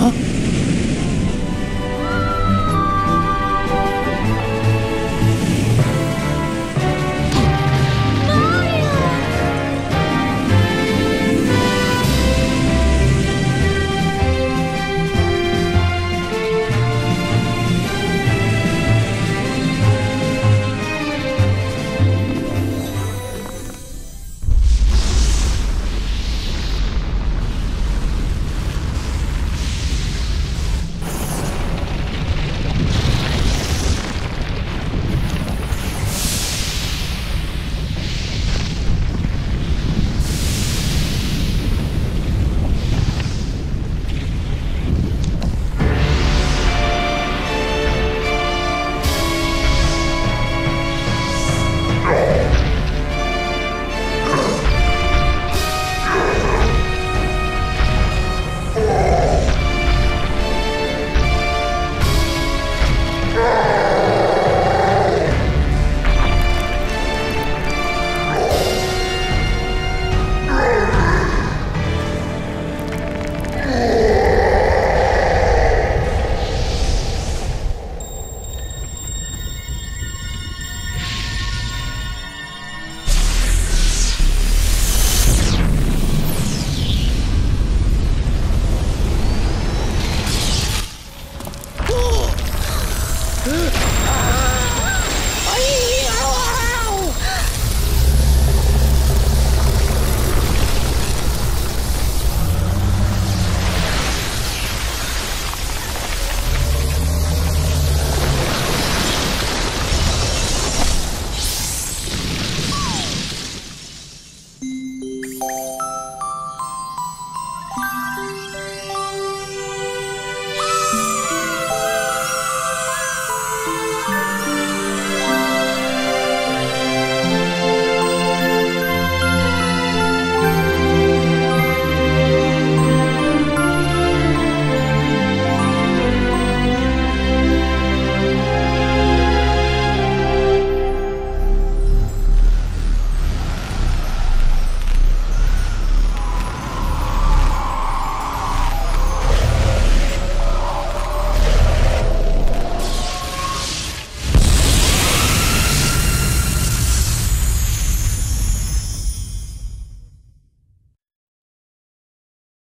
Huh?